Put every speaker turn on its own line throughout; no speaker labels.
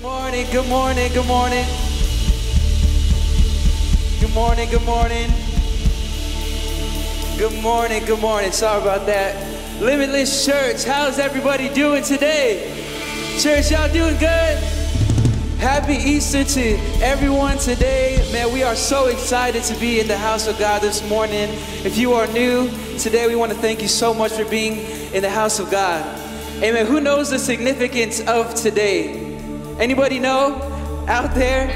Good morning, good morning, good morning. Good morning, good morning. Good morning, good morning. Sorry about that. Limitless Church, how's everybody doing today? Church, y'all doing good? Happy Easter to everyone today. Man, we are so excited to be in the house of God this morning. If you are new today, we want to thank you so much for being in the house of God. Amen. Who knows the significance of today? Anybody know out there?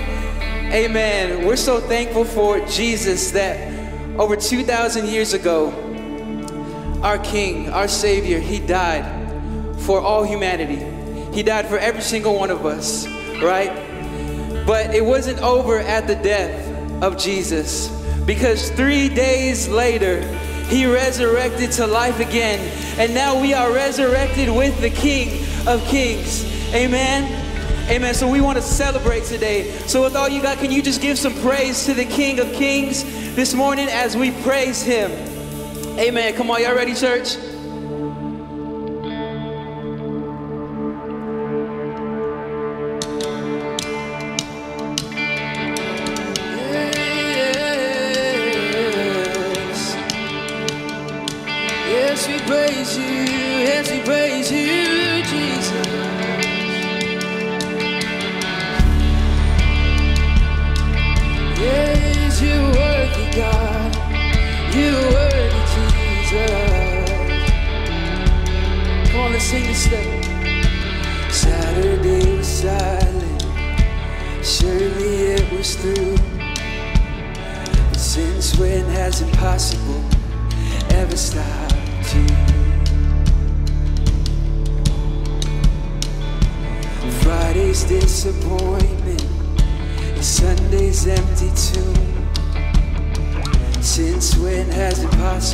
Amen. We're so thankful for Jesus that over 2,000 years ago, our King, our Savior, He died for all humanity. He died for every single one of us, right? But it wasn't over at the death of Jesus because three days later, He resurrected to life again. And now we are resurrected with the King of Kings. Amen. Amen. So we want to celebrate today. So with all you got, can you just give some praise to the King of Kings this morning as we praise him? Amen. Come on, y'all ready, church?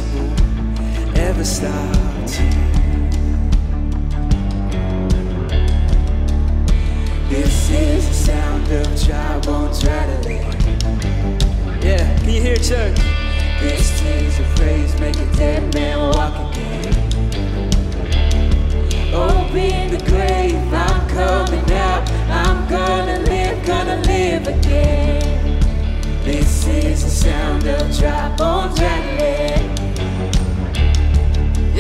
Impossible ever stopped? This is the sound of dry bones rattling. Yeah, can you hear it, church? This is a praise, make a dead man walk again. Open the grave, I'm coming out. I'm gonna live, gonna live again. This is the sound of dry bones rattling.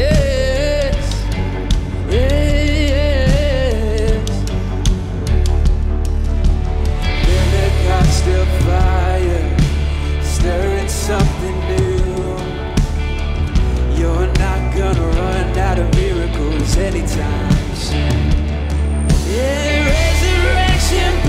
Yes, yes. Fire, stirring something new. You're not gonna run out of miracles anytime soon. Yeah, resurrection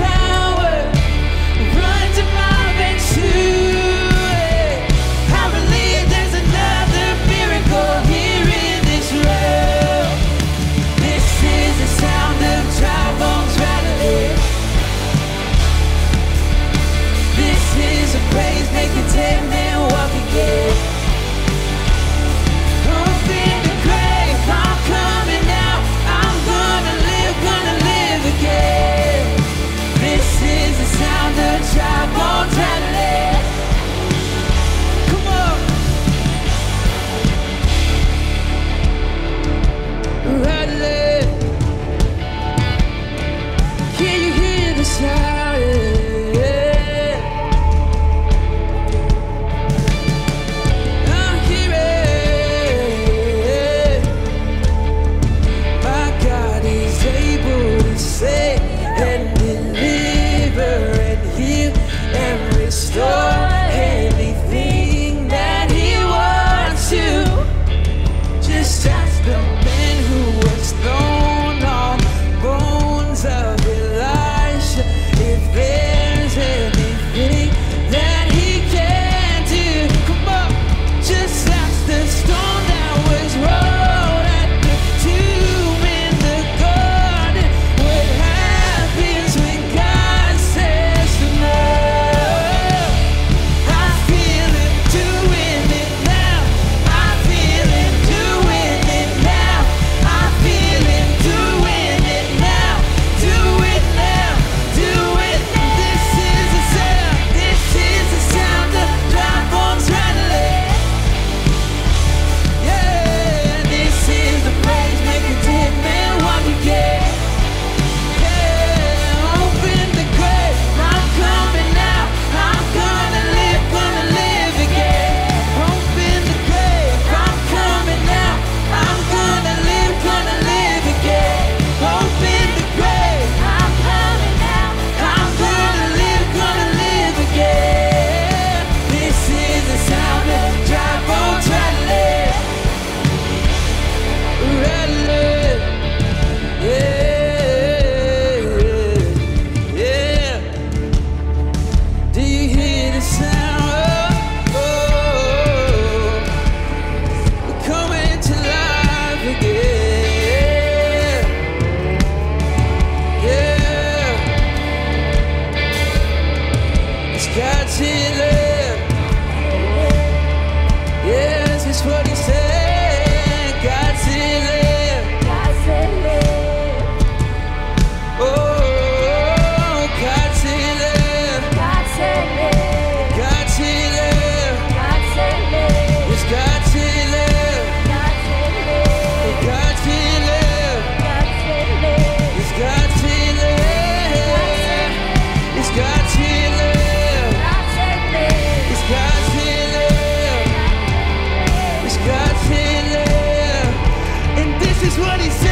is what he said.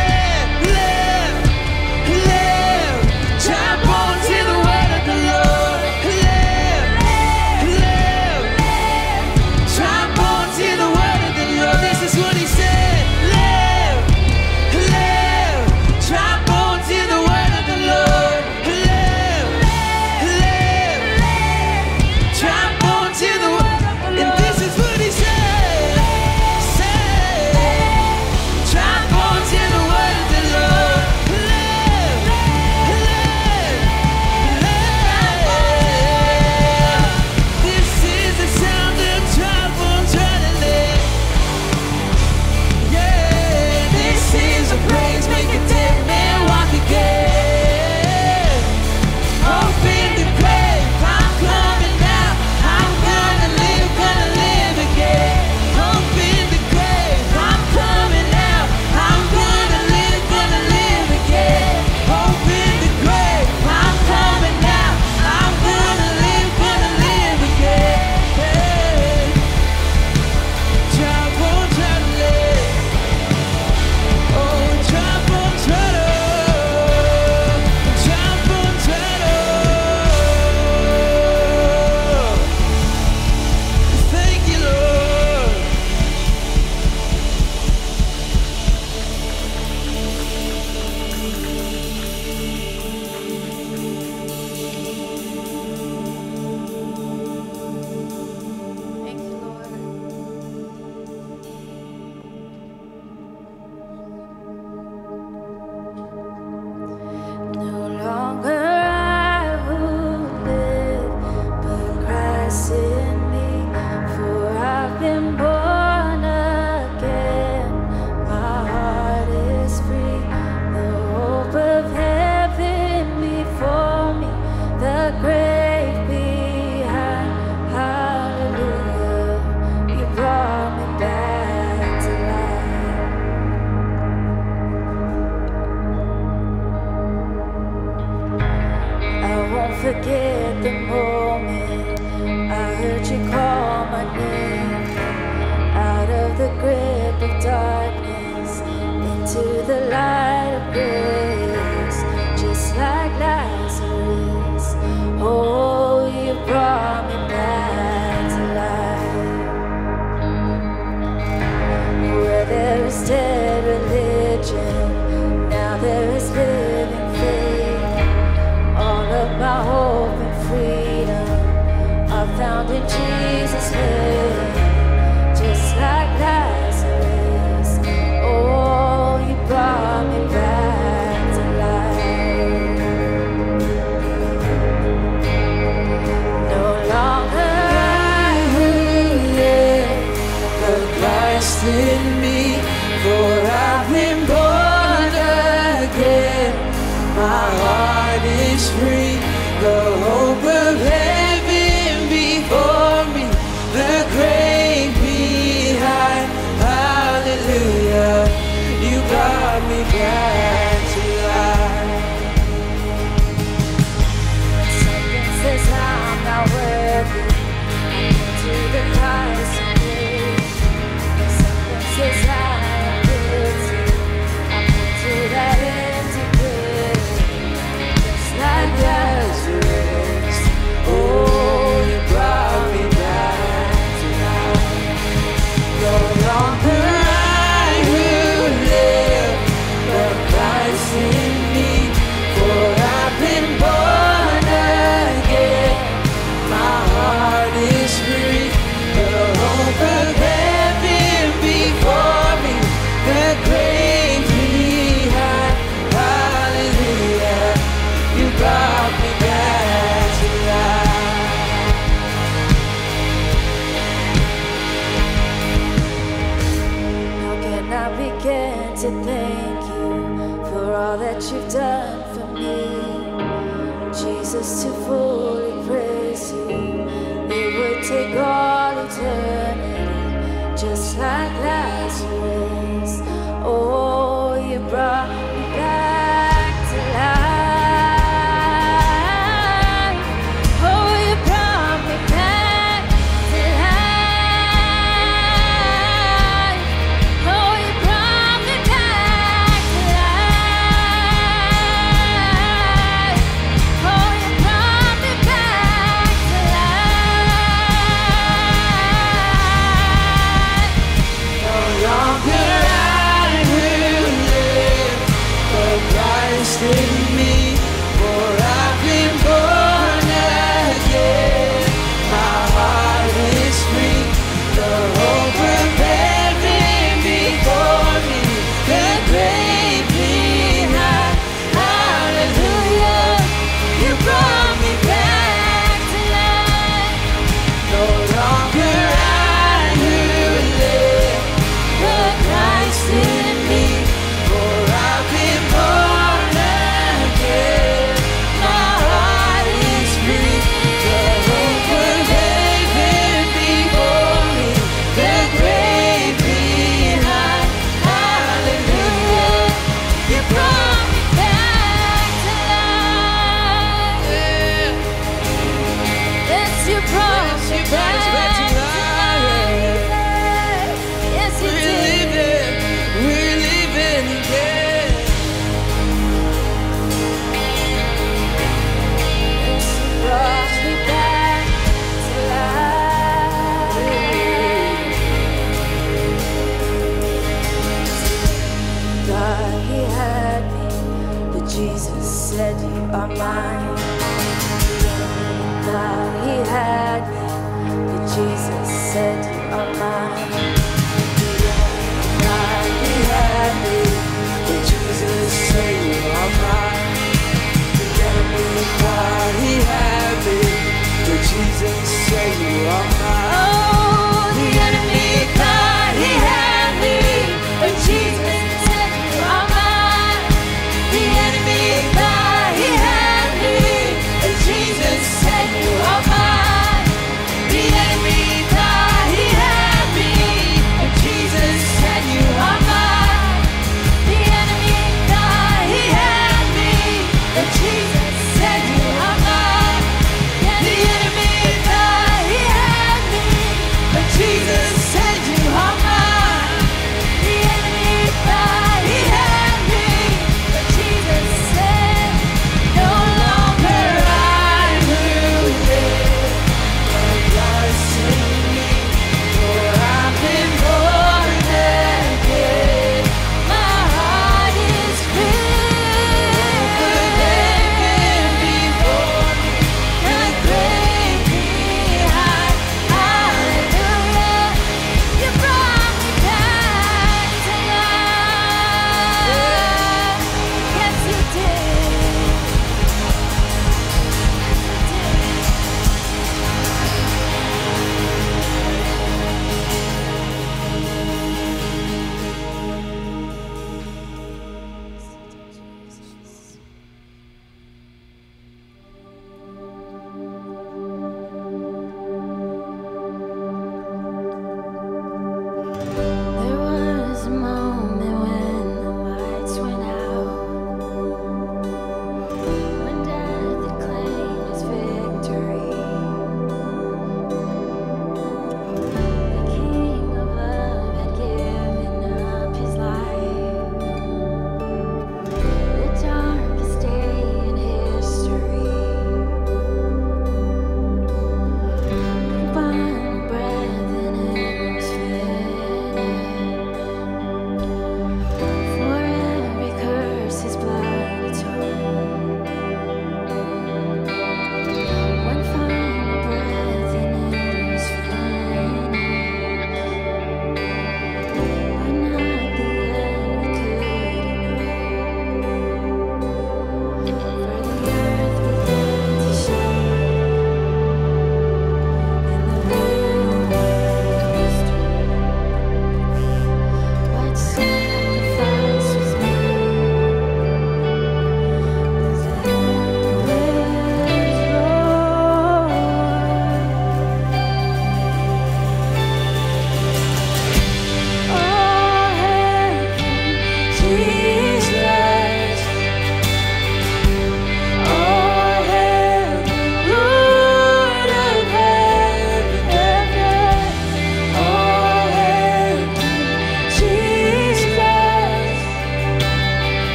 Jesus to fully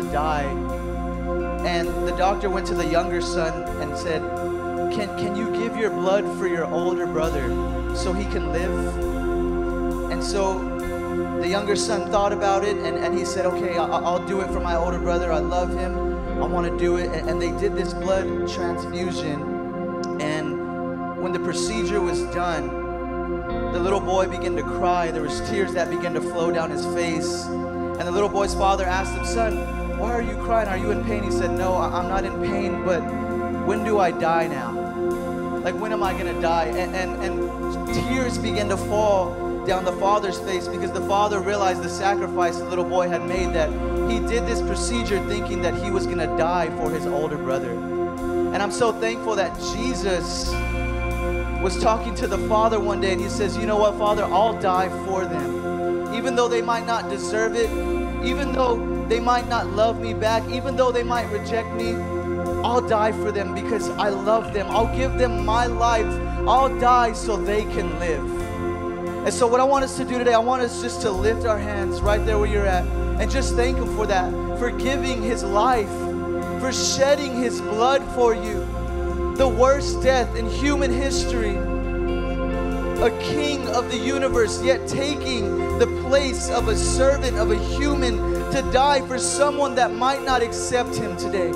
to
die. And the doctor went to the younger son and said, can, can you give your blood for your older brother so he can live? And so the younger son thought about it and, and he said, Okay, I, I'll do it for my older brother. I love him. I want to do it. And, and they did this blood transfusion. And when the procedure was done, the little boy began to cry. There was tears that began to flow down his face. And the little boy's father asked him, Son, are you crying? Are you in pain? He said, No, I'm not in pain, but when do I die now? Like, when am I gonna die? And, and, and tears began to fall down the father's face because the father realized the sacrifice the little boy had made that he did this procedure thinking that he was gonna die for his older brother. And I'm so thankful that Jesus was talking to the father one day and he says, You know what, Father, I'll die for them. Even though they might not deserve it, even though they might not love me back, even though they might reject me, I'll die for them because I love them. I'll give them my life. I'll die so they can live. And so, what I want us to do today, I want us just to lift our hands right there where you're at and just thank Him for that, for giving His life, for shedding His blood for you. The worst death in human history. A king of the universe, yet taking the place of a servant, of a human, to die for someone that might not accept Him today.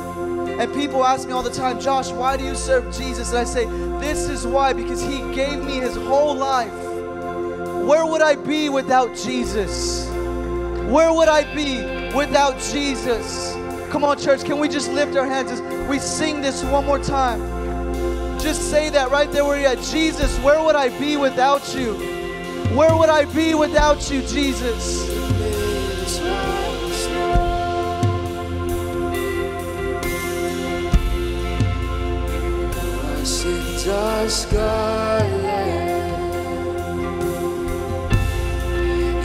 And people ask me all the time, Josh, why do you serve Jesus? And I say, this is why, because He gave me His whole life. Where would I be without Jesus? Where would I be without Jesus? Come on, church, can we just lift our hands as we sing this one more time? Just say that right there where you're at. Jesus, where would I be without you? Where would I be without you, Jesus?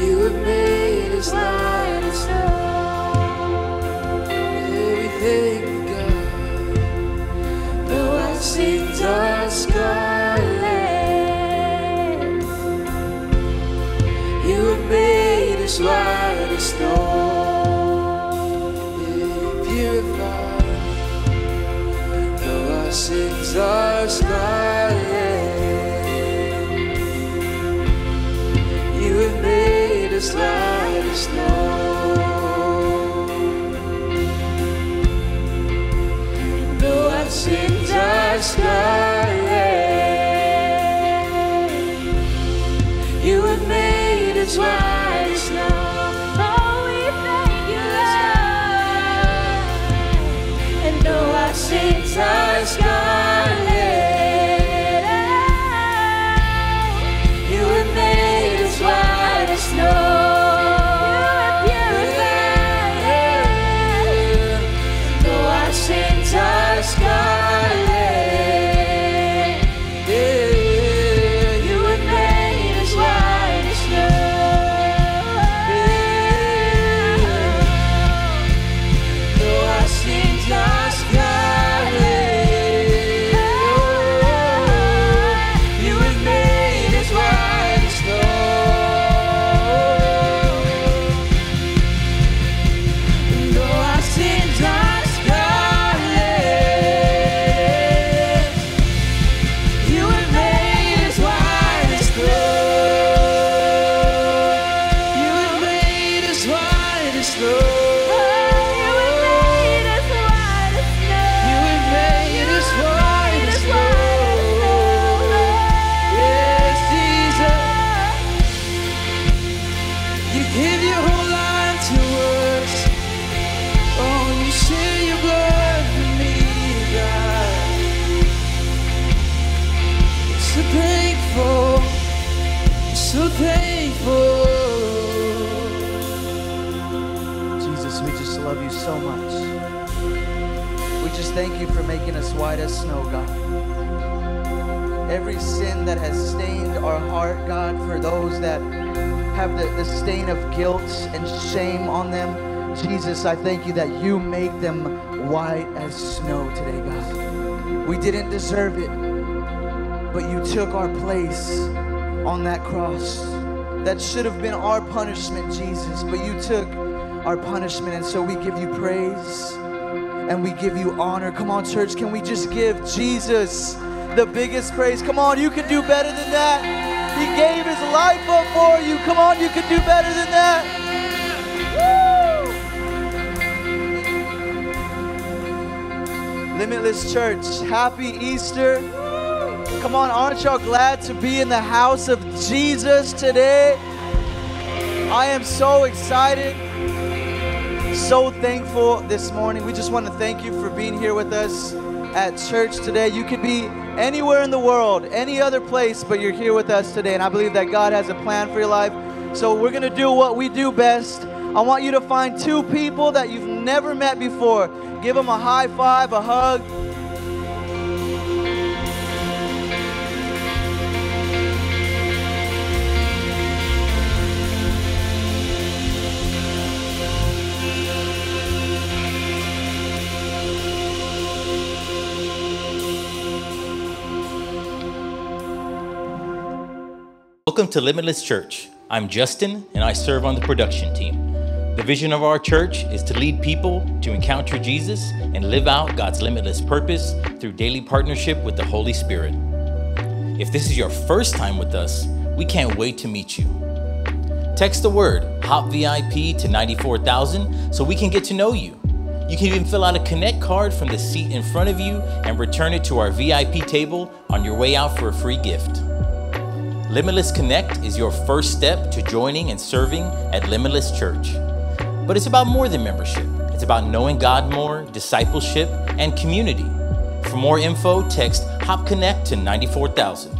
You have made us
White
you have made us white have
the, the stain of guilt and shame on them, Jesus, I thank you that you make them white as snow today, God. We didn't deserve it, but you took our place on that cross. That should have been our punishment, Jesus, but you took our punishment, and so we give you praise and we give you honor. Come on, church, can we just give Jesus the biggest praise? Come on, you can do better than that. He gave his life up for you. Come on, you can do better than that. Limitless Church, happy Easter. Come on, aren't y'all glad to be in the house of Jesus today? I am so excited so thankful this morning. We just want to thank you for being here with us at church today. You could be anywhere in the world, any other place, but you're here with us today. And I believe that God has a plan for your life. So we're going to do what we do best. I want you to find two people that you've never met before. Give them a high five, a hug.
Welcome to Limitless Church. I'm Justin, and I serve on the production team. The vision of our church is to lead people to encounter Jesus and live out God's limitless purpose through daily partnership with the Holy Spirit. If this is your first time with us, we can't wait to meet you. Text the word HOP VIP to 94000 so we can get to know you. You can even fill out a connect card from the seat in front of you and return it to our VIP table on your way out for a free gift. Limitless Connect is your first step to joining and serving at Limitless Church. But it's about more than membership. It's about knowing God more, discipleship, and community. For more info, text HOP Connect to 94000.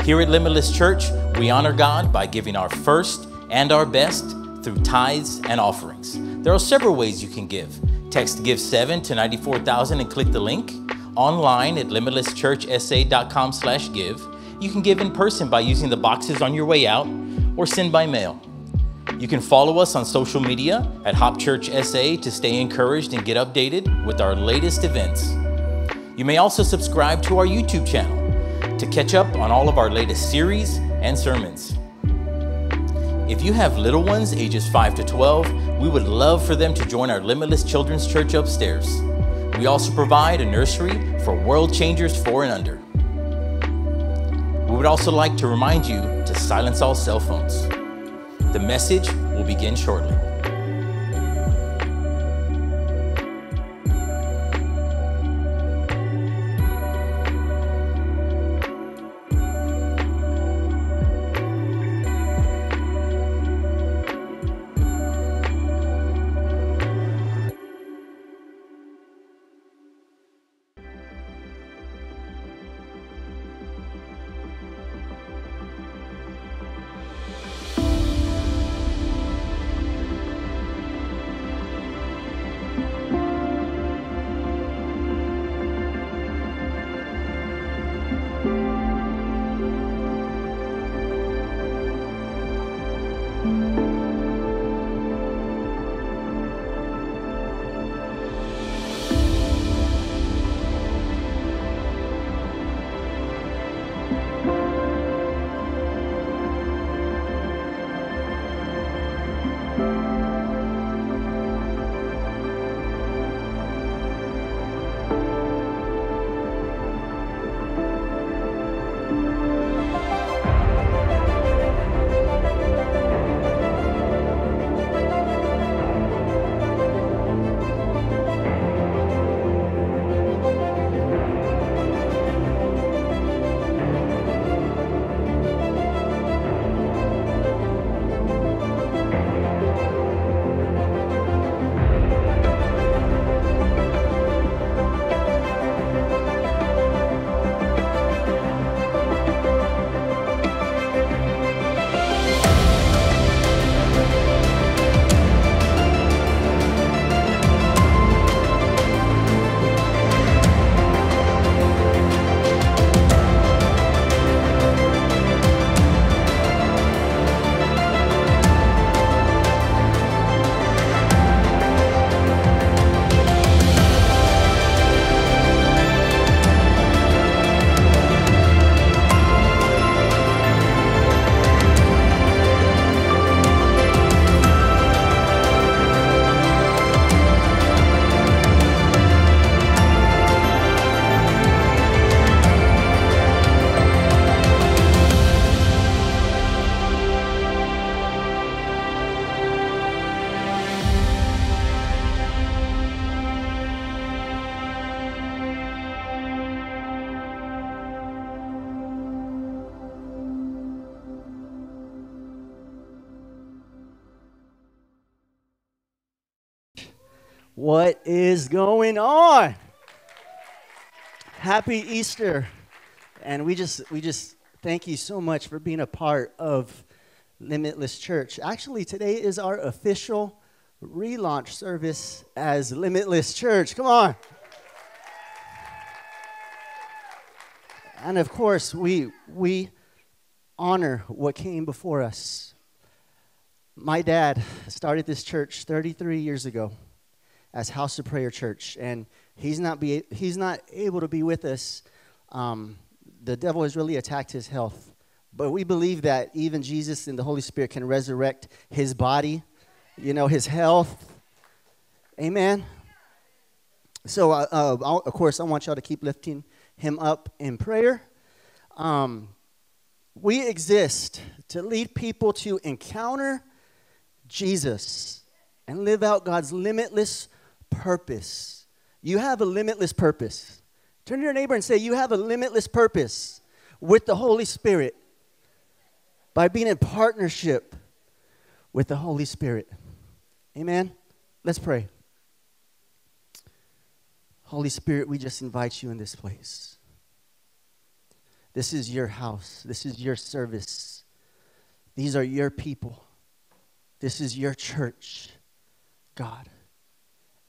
Here at Limitless Church, we honor God by giving our first and our best through tithes and offerings. There are several ways you can give. Text Give 7 to 94000 and click the link. Online at limitlesschurchsa.com slash give. You can give in person by using the boxes on your way out or send by mail. You can follow us on social media at Hop Church SA to stay encouraged and get updated with our latest events. You may also subscribe to our YouTube channel to catch up on all of our latest series and sermons. If you have little ones ages 5 to 12, we would love for them to join our Limitless Children's Church upstairs. We also provide a nursery for world changers 4 and under. We would also like to remind you to silence all cell phones. The message will begin shortly.
Going on? Happy Easter. And we just we just thank you so much for being a part of Limitless Church. Actually, today is our official relaunch service as Limitless Church. Come on. And of course, we we honor what came before us. My dad started this church 33 years ago as House of Prayer Church, and he's not be he's not able to be with us. Um, the devil has really attacked his health, but we believe that even Jesus and the Holy Spirit can resurrect his body, you know, his health. Amen. So, uh, uh, of course, I want y'all to keep lifting him up in prayer. Um, we exist to lead people to encounter Jesus and live out God's limitless purpose. You have a limitless purpose. Turn to your neighbor and say, You have a limitless purpose with the Holy Spirit by being in partnership with the Holy Spirit. Amen. Let's pray. Holy Spirit, we just invite you in this place. This is your house. This is your service. These are your people. This is your church, God.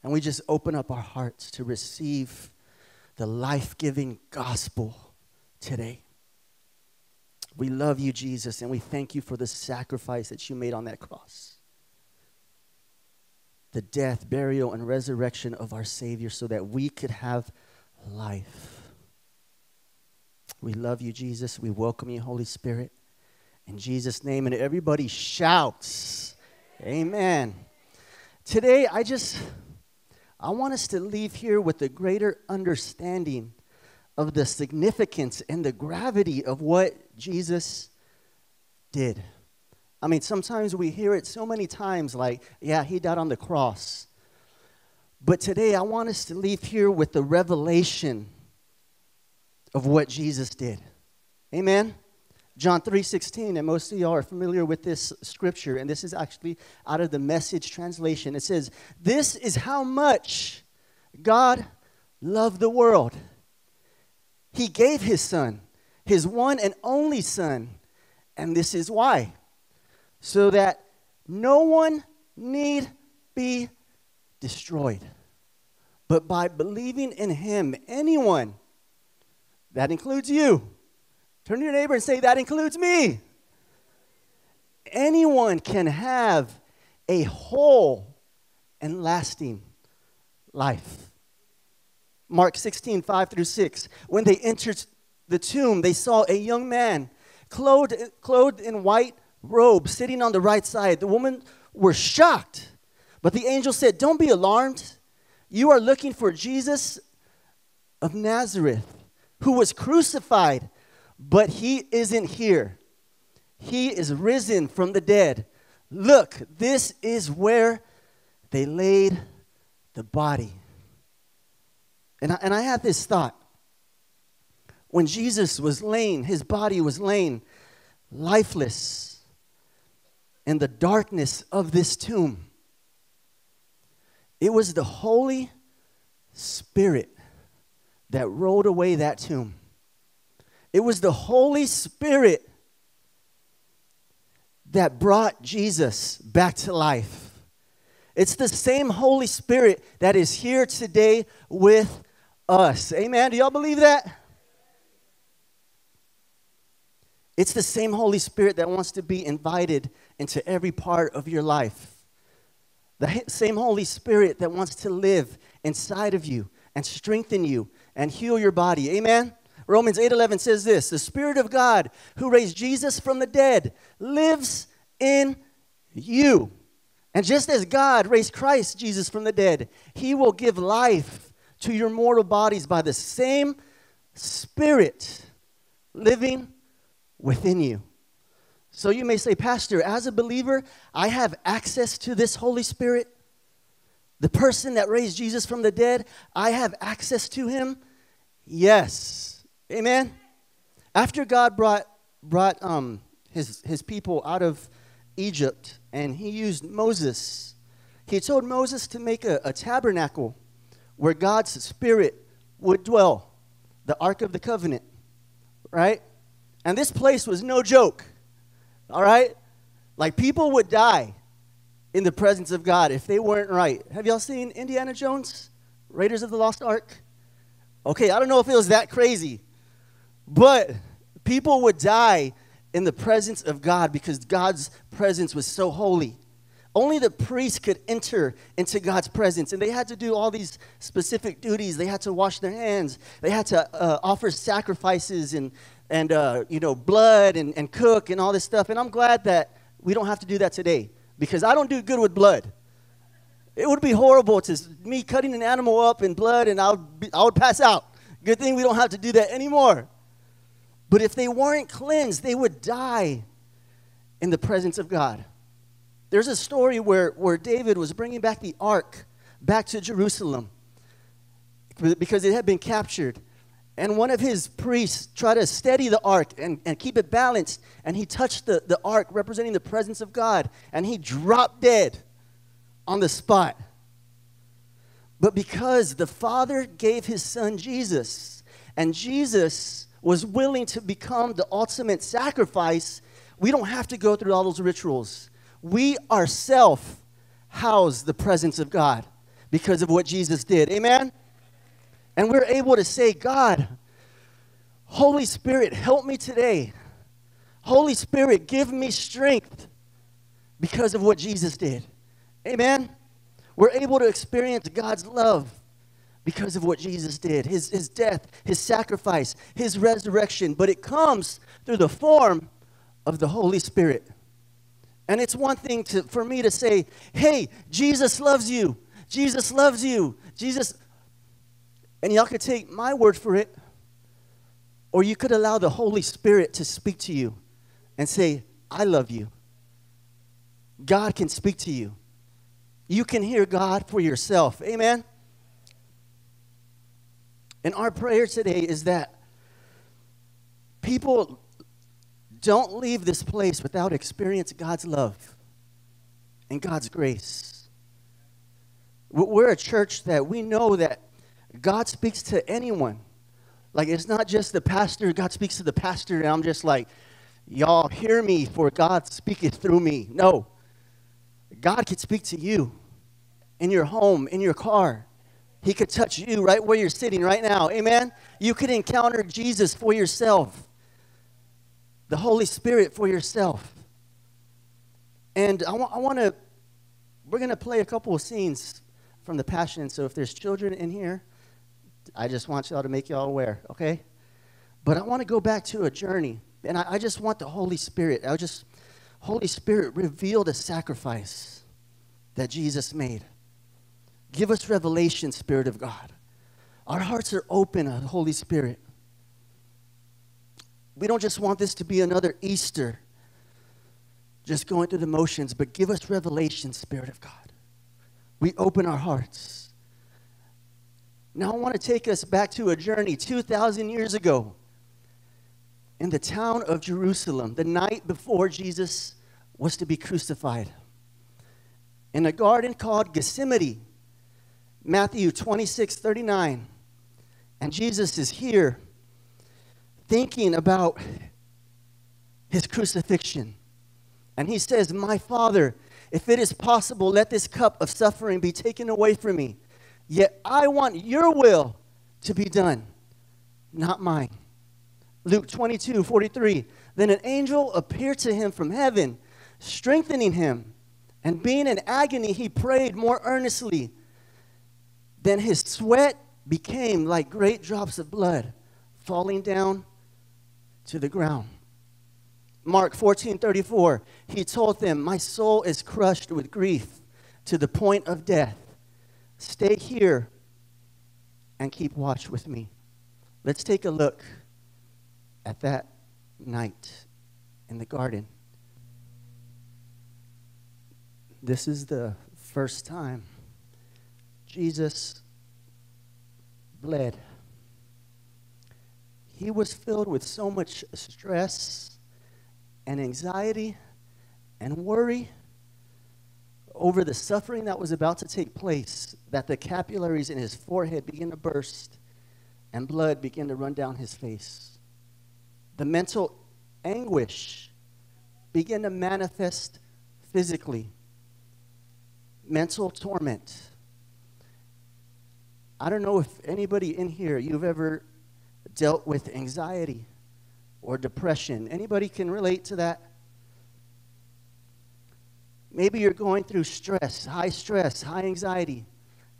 And we just open up our hearts to receive the life giving gospel today. We love you, Jesus, and we thank you for the sacrifice that you made on that cross. The death, burial, and resurrection of our Savior so that we could have life. We love you, Jesus. We welcome you, Holy Spirit. In Jesus' name, and everybody shouts, Amen. Today, I just I want us to leave here with a greater understanding of the significance and the gravity of what Jesus did. I mean, sometimes we hear it so many times like, yeah, he died on the cross. But today I want us to leave here with the revelation of what Jesus did. Amen. John 3:16 and most of y'all are familiar with this scripture and this is actually out of the message translation. It says, "This is how much God loved the world. He gave his son, his one and only son, and this is why so that no one need be destroyed. But by believing in him, anyone that includes you Turn to your neighbor and say, That includes me. Anyone can have a whole and lasting life. Mark 16, 5 through 6. When they entered the tomb, they saw a young man clothed, clothed in white robe sitting on the right side. The women were shocked. But the angel said, Don't be alarmed. You are looking for Jesus of Nazareth, who was crucified. But he isn't here. He is risen from the dead. Look, this is where they laid the body. And I, and I had this thought. When Jesus was laying, his body was laying lifeless in the darkness of this tomb. It was the Holy Spirit that rolled away that tomb. It was the Holy Spirit that brought Jesus back to life. It's the same Holy Spirit that is here today with us. Amen. Do y'all believe that? It's the same Holy Spirit that wants to be invited into every part of your life. The same Holy Spirit that wants to live inside of you and strengthen you and heal your body. Amen. Romans 8:11 says this, "The spirit of God who raised Jesus from the dead lives in you." And just as God raised Christ Jesus from the dead, he will give life to your mortal bodies by the same spirit living within you. So you may say, Pastor, as a believer, I have access to this Holy Spirit. The person that raised Jesus from the dead, I have access to him. Yes. Amen. After God brought brought um, his his people out of Egypt, and he used Moses, he told Moses to make a, a tabernacle where God's Spirit would dwell, the Ark of the Covenant, right? And this place was no joke, all right? Like people would die in the presence of God if they weren't right. Have y'all seen Indiana Jones, Raiders of the Lost Ark? Okay, I don't know if it was that crazy, but people would die in the presence of God because God's presence was so holy. Only the priests could enter into God's presence, and they had to do all these specific duties. They had to wash their hands. They had to uh, offer sacrifices and and uh, you know blood and, and cook and all this stuff. And I'm glad that we don't have to do that today because I don't do good with blood. It would be horrible to me cutting an animal up in blood, and I would be, I would pass out. Good thing we don't have to do that anymore. But if they weren't cleansed, they would die in the presence of God. There's a story where, where David was bringing back the ark back to Jerusalem because it had been captured. And one of his priests tried to steady the ark and, and keep it balanced. And he touched the, the ark representing the presence of God. And he dropped dead on the spot. But because the Father gave his son Jesus, and Jesus was willing to become the ultimate sacrifice, we don't have to go through all those rituals we ourselves house the presence of God because of what Jesus did. Amen? And we're able to say, God, Holy Spirit, help me today. Holy Spirit, give me strength because of what Jesus did. Amen? We're able to experience God's love because of what Jesus did his, his death, his sacrifice, his resurrection. But it comes through the form of the Holy Spirit. And it's one thing to, for me to say, hey, Jesus loves you. Jesus loves you. Jesus. And y'all could take my word for it, or you could allow the Holy Spirit to speak to you and say, I love you. God can speak to you. You can hear God for yourself. Amen? And our prayer today is that people don't leave this place without experiencing God's love and God's grace. We're a church that we know that God speaks to anyone. Like, it's not just the pastor, God speaks to the pastor, and I'm just like, y'all hear me, for God speaketh through me. No. God can speak to you in your home, in your car. He could touch you right where you're sitting right now. Amen? You could encounter Jesus for yourself the Holy Spirit for yourself. And I, wa- I want to, we're going to play a couple of scenes from the Passion. So if there's children in here, I just want y'all to make y'all aware, okay? But I want to go back to a journey. And I, I just want the Holy Spirit, I just, Holy Spirit, reveal the sacrifice that Jesus made. Give us revelation, Spirit of God. Our hearts are open, uh, Holy Spirit. We don't just want this to be another Easter, just going through the motions, but give us revelation, Spirit of God. We open our hearts. Now, I want to take us back to a journey 2,000 years ago in the town of Jerusalem, the night before Jesus was to be crucified. In a garden called Gethsemane, Matthew 26 39. And Jesus is here thinking about his crucifixion. And he says, My Father, if it is possible, let this cup of suffering be taken away from me. Yet I want your will to be done, not mine. Luke 22 43. Then an angel appeared to him from heaven, strengthening him. And being in agony, he prayed more earnestly. Then his sweat became like great drops of blood falling down to the ground. Mark 14 34, he told them, My soul is crushed with grief to the point of death. Stay here and keep watch with me. Let's take a look at that night in the garden. This is the first time Jesus bled he was filled with so much stress and anxiety and worry over the suffering that was about to take place that the capillaries in his forehead began to burst and blood began to run down his face. The mental anguish began to manifest physically. Mental torment. I don't know if anybody in here you've ever dealt with anxiety or depression. Anybody can relate to that? Maybe you're going through stress, high stress, high anxiety,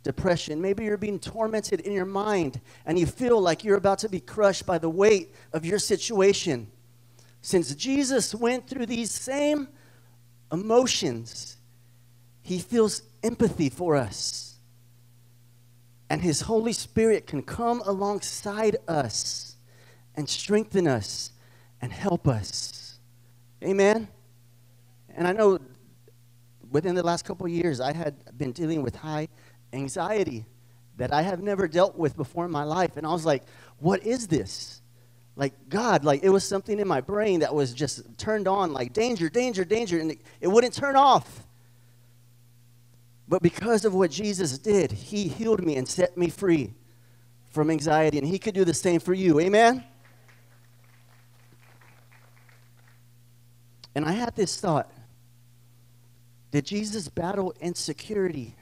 depression. Maybe you're being tormented in your mind and you feel like you're about to be crushed by the weight of your situation. Since Jesus went through these same emotions, he feels empathy for us. And his Holy Spirit can come alongside us and strengthen us and help us. Amen. And I know within the last couple years, I had been dealing with high anxiety that I have never dealt with before in my life. And I was like, what is this? Like, God, like it was something in my brain that was just turned on, like danger, danger, danger, and it, it wouldn't turn off. But because of what Jesus did, He healed me and set me free from anxiety. And He could do the same for you. Amen? And I had this thought did Jesus battle insecurity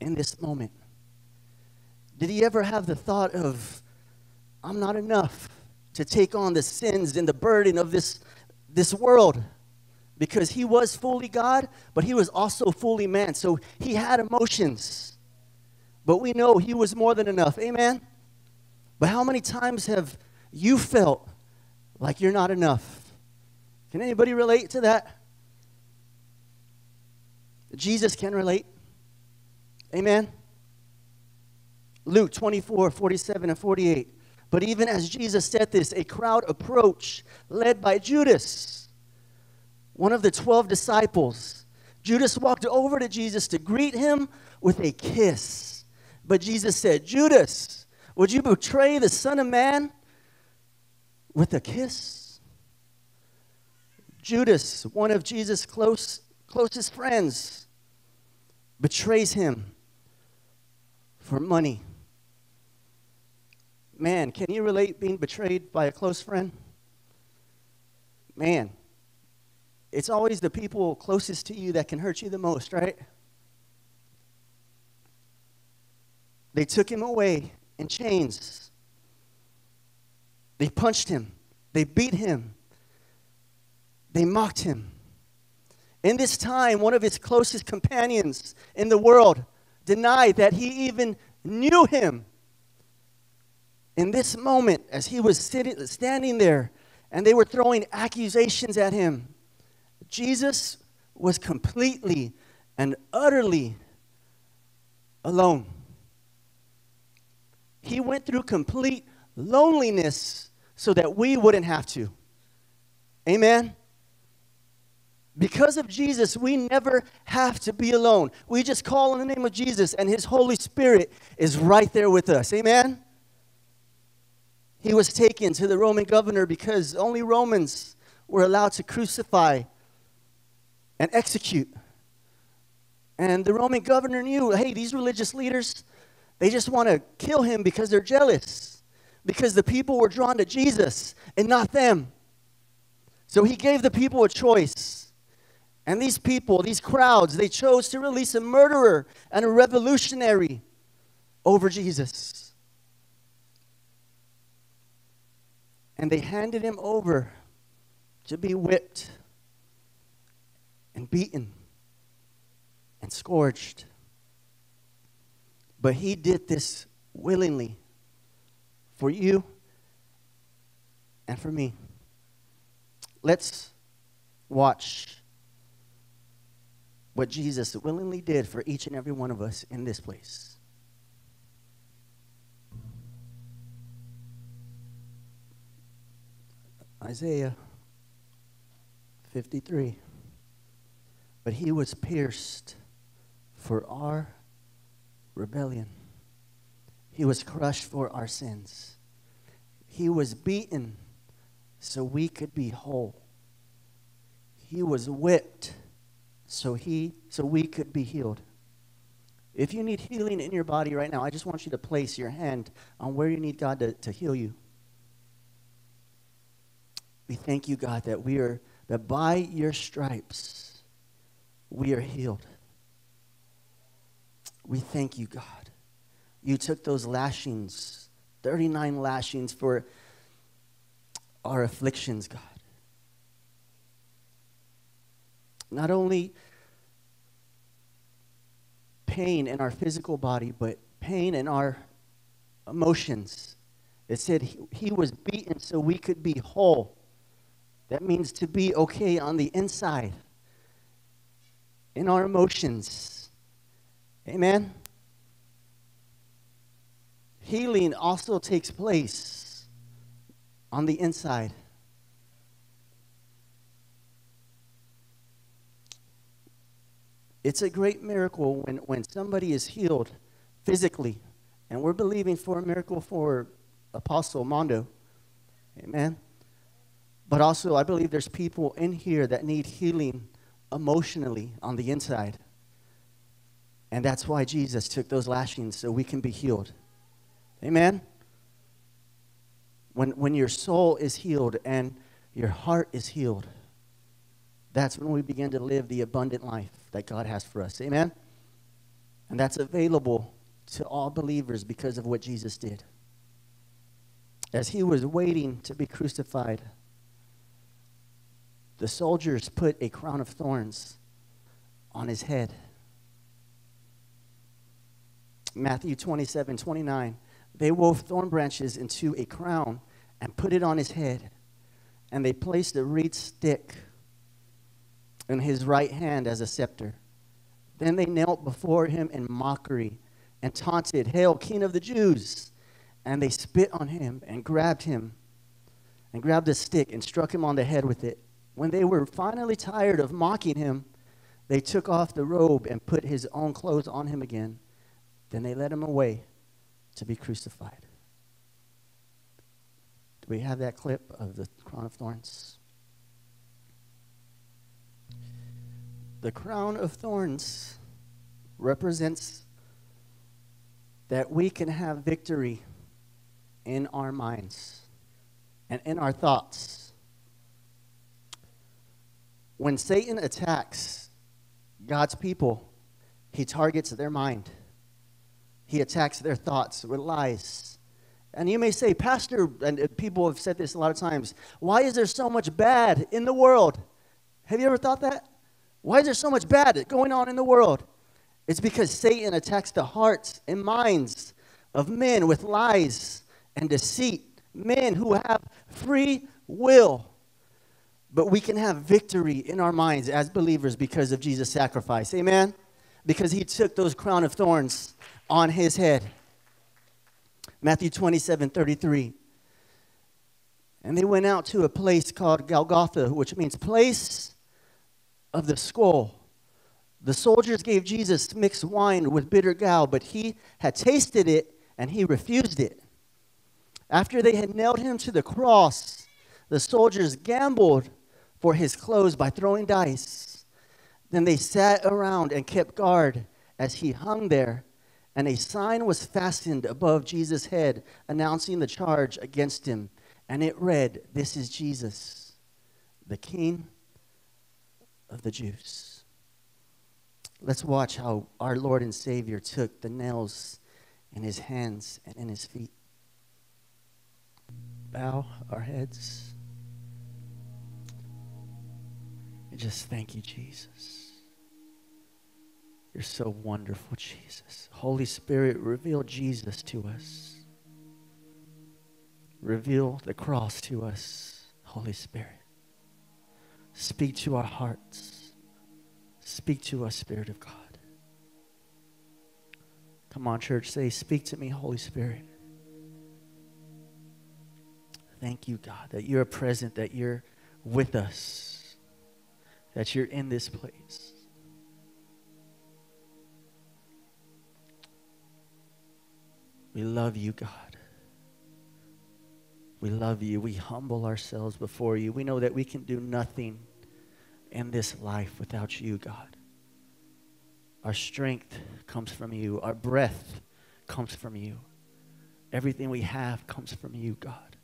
in this moment? Did he ever have the thought of, I'm not enough to take on the sins and the burden of this, this world? Because he was fully God, but he was also fully man. So he had emotions. But we know he was more than enough. Amen? But how many times have you felt like you're not enough? Can anybody relate to that? Jesus can relate. Amen. Luke 24, 47 and 48. But even as Jesus said this, a crowd approached, led by Judas, one of the 12 disciples. Judas walked over to Jesus to greet him with a kiss. But Jesus said, Judas, would you betray the Son of Man with a kiss? Judas, one of Jesus' close, closest friends, betrays him for money. Man, can you relate being betrayed by a close friend? Man, it's always the people closest to you that can hurt you the most, right? They took him away in chains. They punched him. They beat him. They mocked him. In this time, one of his closest companions in the world denied that he even knew him. In this moment, as he was sitting, standing there and they were throwing accusations at him, Jesus was completely and utterly alone. He went through complete loneliness so that we wouldn't have to. Amen. Because of Jesus, we never have to be alone. We just call on the name of Jesus, and His Holy Spirit is right there with us. Amen? He was taken to the Roman governor because only Romans were allowed to crucify and execute. And the Roman governor knew hey, these religious leaders, they just want to kill him because they're jealous, because the people were drawn to Jesus and not them. So he gave the people a choice. And these people, these crowds, they chose to release a murderer and a revolutionary over Jesus. And they handed him over to be whipped and beaten and scourged. But he did this willingly for you and for me. Let's watch what Jesus willingly did for each and every one of us in this place. Isaiah 53. But he was pierced for our rebellion, he was crushed for our sins, he was beaten so we could be whole, he was whipped so he so we could be healed. If you need healing in your body right now, I just want you to place your hand on where you need God to, to heal you. We thank you, God, that we are that by your stripes we are healed. We thank you, God. You took those lashings, 39 lashings for our afflictions, God. Not only pain in our physical body, but pain in our emotions. It said he, he was beaten so we could be whole. That means to be okay on the inside, in our emotions. Amen. Healing also takes place on the inside. It's a great miracle when, when somebody is healed physically. And we're believing for a miracle for Apostle Mondo. Amen. But also, I believe there's people in here that need healing emotionally on the inside. And that's why Jesus took those lashings so we can be healed. Amen? When, when your soul is healed and your heart is healed, that's when we begin to live the abundant life that God has for us. Amen? And that's available to all believers because of what Jesus did. As he was waiting to be crucified, the soldiers put a crown of thorns on his head. Matthew 27 29. They wove thorn branches into a crown and put it on his head. And they placed a reed stick in his right hand as a scepter. Then they knelt before him in mockery and taunted, Hail, King of the Jews! And they spit on him and grabbed him and grabbed a stick and struck him on the head with it. When they were finally tired of mocking him, they took off the robe and put his own clothes on him again. Then they led him away to be crucified. Do we have that clip of the crown of thorns? The crown of thorns represents that we can have victory in our minds and in our thoughts. When Satan attacks God's people, he targets their mind. He attacks their thoughts with lies. And you may say, Pastor, and people have said this a lot of times, why is there so much bad in the world? Have you ever thought that? Why is there so much bad going on in the world? It's because Satan attacks the hearts and minds of men with lies and deceit, men who have free will. But we can have victory in our minds as believers because of Jesus' sacrifice. Amen? Because he took those crown of thorns on his head. Matthew 27 33. And they went out to a place called Golgotha, which means place of the skull. The soldiers gave Jesus mixed wine with bitter gall, but he had tasted it and he refused it. After they had nailed him to the cross, the soldiers gambled for his clothes by throwing dice. Then they sat around and kept guard as he hung there and a sign was fastened above Jesus' head announcing the charge against him. And it read, This is Jesus, the King of the Jews. Let's watch how our Lord and Savior took the nails in his hands and in his feet. Bow our heads. And just thank you, Jesus. You're so wonderful, Jesus. Holy Spirit, reveal Jesus to us. Reveal the cross to us, Holy Spirit. Speak to our hearts. Speak to us, Spirit of God. Come on, church, say, Speak to me, Holy Spirit. Thank you, God, that you're present, that you're with us, that you're in this place. We love you, God. We love you. We humble ourselves before you. We know that we can do nothing in this life without you, God. Our strength comes from you. Our breath comes from you. Everything we have comes from you, God.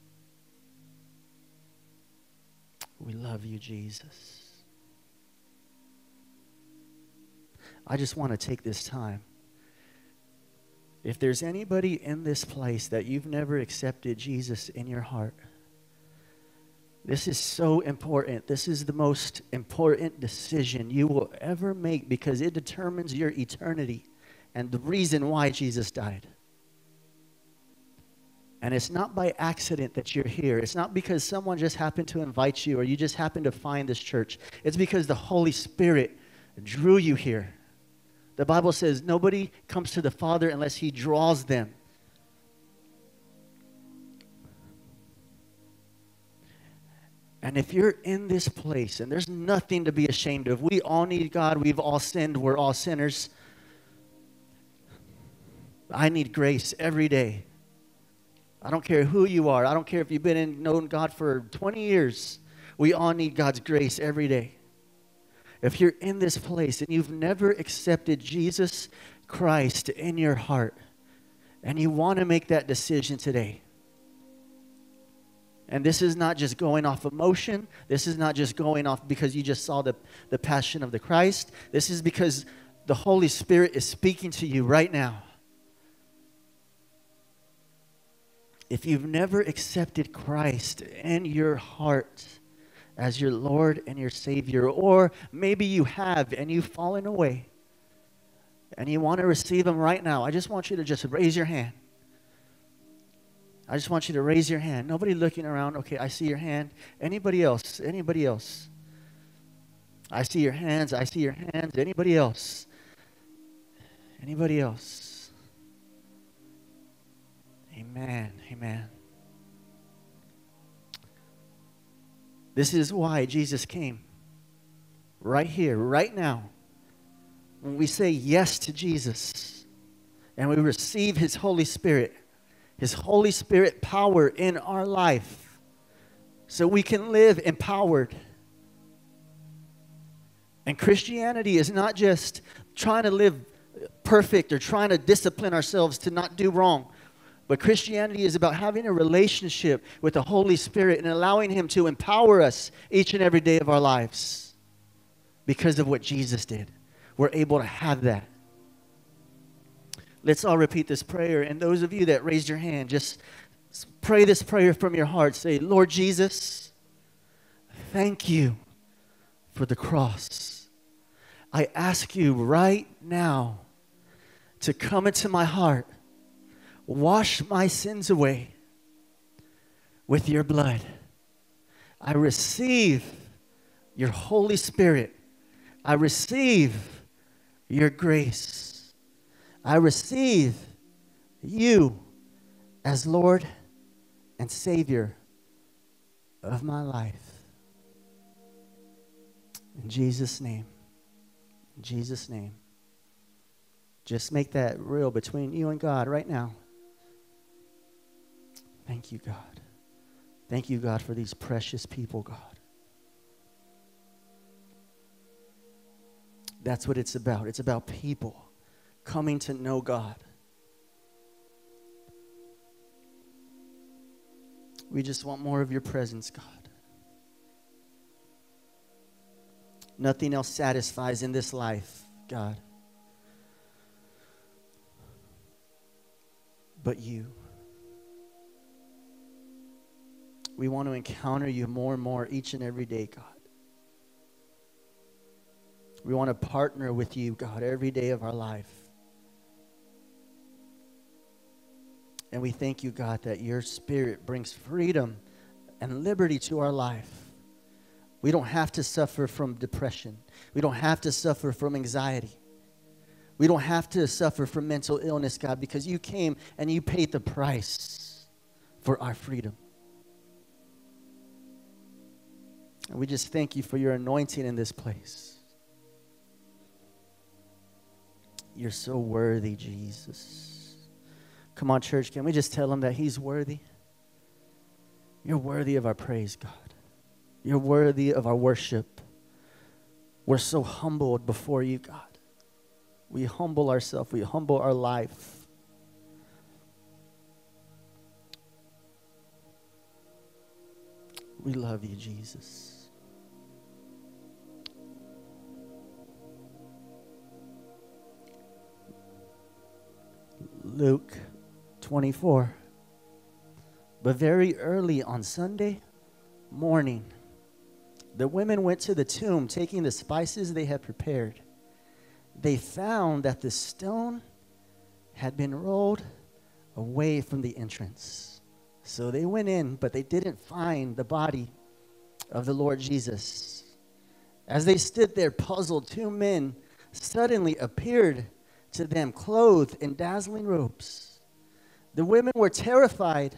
We love you, Jesus. I just want to take this time. If there's anybody in this place that you've never accepted Jesus in your heart, this is so important. This is the most important decision you will ever make because it determines your eternity and the reason why Jesus died. And it's not by accident that you're here. It's not because someone just happened to invite you or you just happened to find this church. It's because the Holy Spirit drew you here. The Bible says nobody comes to the Father unless He draws them. And if you're in this place, and there's nothing to be ashamed of, we all need God. We've all sinned. We're all sinners. I need grace every day. I don't care who you are. I don't care if you've been in known God for 20 years. We all need God's grace every day. If you're in this place and you've never accepted Jesus Christ in your heart and you want to make that decision today, and this is not just going off emotion. This is not just going off because you just saw the, the passion of the Christ. This is because the Holy Spirit is speaking to you right now. If you've never accepted Christ in your heart as your Lord and your Savior, or maybe you have and you've fallen away and you want to receive Him right now, I just want you to just raise your hand. I just want you to raise your hand. Nobody looking around. Okay, I see your hand. Anybody else? Anybody else? I see your hands. I see your hands. Anybody else? Anybody else? Amen. Amen. This is why Jesus came. Right here, right now. When we say yes to Jesus and we receive His Holy Spirit, his Holy Spirit power in our life so we can live empowered. And Christianity is not just trying to live perfect or trying to discipline ourselves to not do wrong. But Christianity is about having a relationship with the Holy Spirit and allowing Him to empower us each and every day of our lives because of what Jesus did. We're able to have that. Let's all repeat this prayer. And those of you that raised your hand, just pray this prayer from your heart. Say, Lord Jesus, thank you for the cross. I ask you right now to come into my heart, wash my sins away with your blood. I receive your Holy Spirit. I receive your grace. I receive you as Lord and Savior of my life. In Jesus' name. In Jesus' name. Just make that real between you and God right now. Thank you, God. Thank you, God, for these precious people, God. That's what it's about. It's about people coming to know God. We just want more of your presence, God. Nothing else satisfies in this life, God, but you. We want to encounter you more and more each and every day, God. We want to partner with you, God, every day of our life. And we thank you, God, that your spirit brings freedom and liberty to our life. We don't have to suffer from depression. We don't have to suffer from anxiety. We don't have to suffer from mental illness, God, because you came and you paid the price for our freedom. And we just thank you for your anointing in this place. You're so worthy, Jesus. Come on, church, can we just tell him that he's worthy? You're worthy of our praise, God. You're worthy of our worship. We're so humbled before you, God. We humble ourselves, we humble our life. We love you, Jesus. Luke 24. But very early on Sunday morning, the women went to the tomb taking the spices they had prepared. They found that the stone had been rolled away from the entrance. So they went in, but they didn't find the body of the Lord Jesus. As they stood there puzzled, two men suddenly appeared to them, clothed in dazzling robes. The women were terrified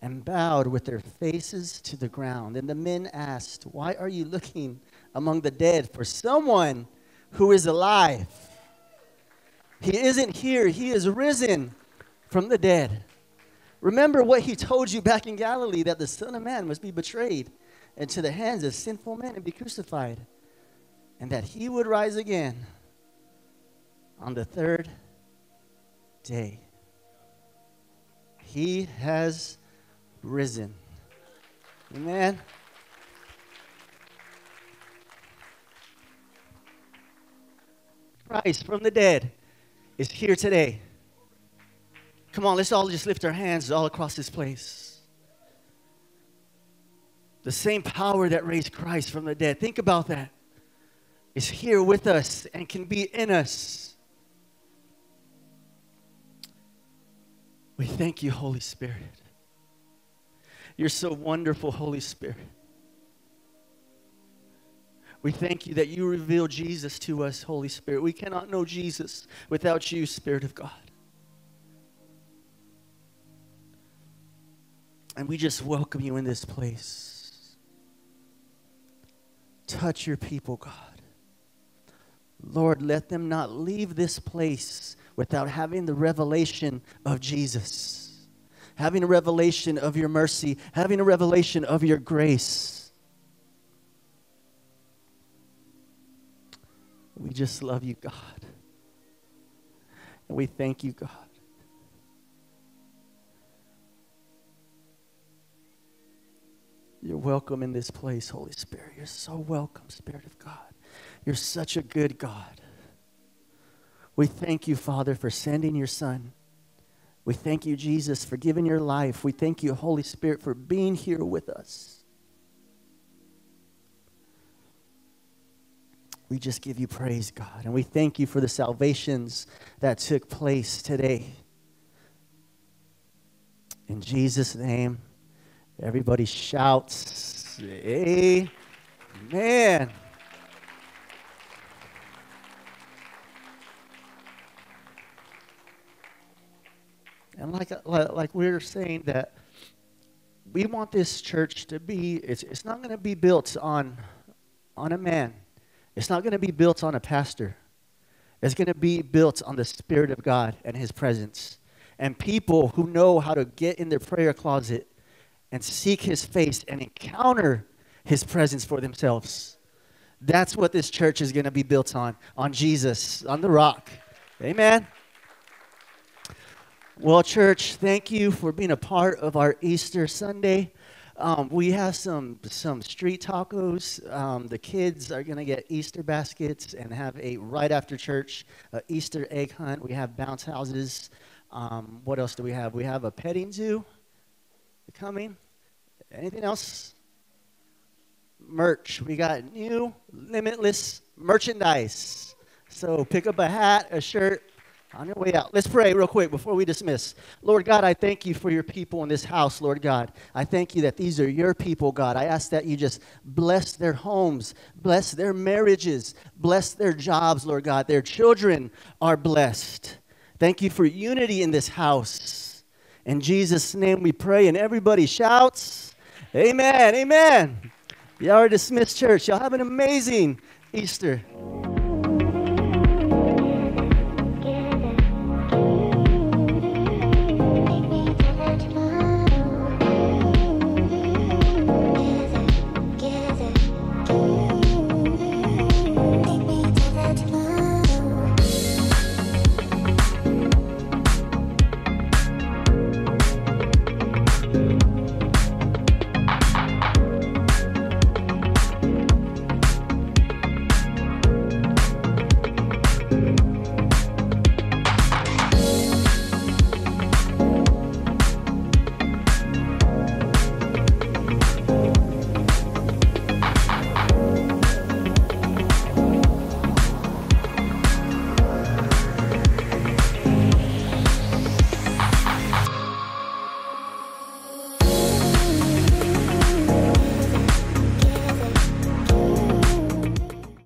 and bowed with their faces to the ground. And the men asked, Why are you looking among the dead for someone who is alive? He isn't here, he is risen from the dead. Remember what he told you back in Galilee that the Son of Man must be betrayed into the hands of sinful men and be crucified, and that he would rise again on the third day. He has risen. Amen. Christ from the dead is here today. Come on, let's all just lift our hands all across this place. The same power that raised Christ from the dead, think about that, is here with us and can be in us. We thank you, Holy Spirit. You're so wonderful, Holy Spirit. We thank you that you reveal Jesus to us, Holy Spirit. We cannot know Jesus without you, Spirit of God. And we just welcome you in this place. Touch your people, God. Lord, let them not leave this place without having the revelation of Jesus having a revelation of your mercy, having a revelation of your grace. We just love you, God. And we thank you, God. You're welcome in this place, Holy Spirit. You're so welcome, Spirit of God. You're such a good God. We thank you, Father, for sending your Son we thank you, Jesus, for giving your life. We thank you, Holy Spirit, for being here with us. We just give you praise, God. And we thank you for the salvations that took place today. In Jesus' name, everybody shouts, Amen. And like, like we are saying that we want this church to be, it's, it's not going to be built on, on a man. It's not going to be built on a pastor. It's going to be built on the Spirit of God and His presence. And people who know how to get in their prayer closet and seek His face and encounter His presence for themselves. That's what this church is going to be built on, on Jesus, on the rock. Amen. Well, church, thank you for being a part of our Easter Sunday. Um, we have some some street tacos. Um, the kids are gonna get Easter baskets and have a right after church Easter egg hunt. We have bounce houses. Um, what else do we have? We have a petting zoo coming. Anything else? Merch. We got new limitless merchandise. So pick up a hat, a shirt, on your way out. Let's pray real quick before we dismiss. Lord God, I thank you for your people in this house, Lord God. I thank you that these are your people, God. I ask that you just bless their homes, bless their marriages, bless their jobs, Lord God. Their children are blessed. Thank you for unity in this house. In Jesus' name we pray, and everybody shouts, Amen, amen. Y'all are dismissed, church. Y'all have an amazing Easter.